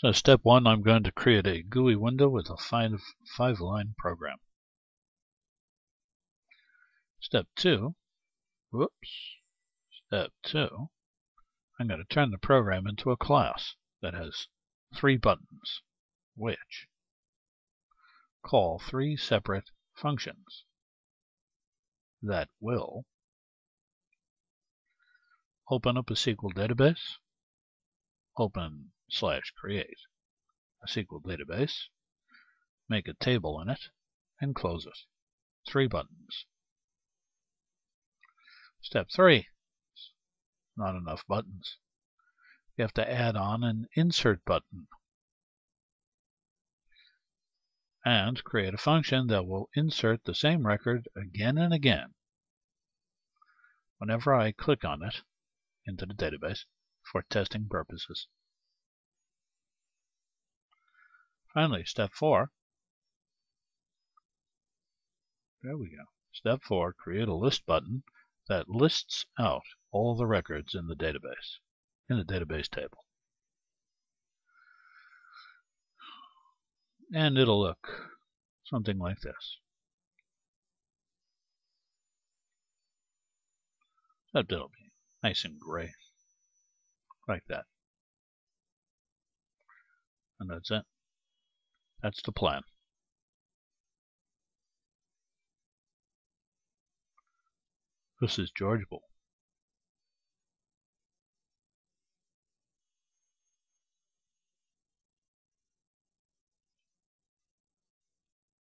So step one, I'm going to create a GUI window with a five, five line program. Step two, whoops, step two, I'm going to turn the program into a class that has three buttons, which call three separate functions that will open up a SQL database, open slash create a SQL database, make a table in it, and close it. Three buttons. Step three. Not enough buttons. You have to add on an insert button and create a function that will insert the same record again and again whenever I click on it into the database for testing purposes. Finally, step four. There we go. Step four, create a list button that lists out all the records in the database, in the database table. And it'll look something like this. That it'll be nice and gray, like that. And that's it. That's the plan. This is George Boole.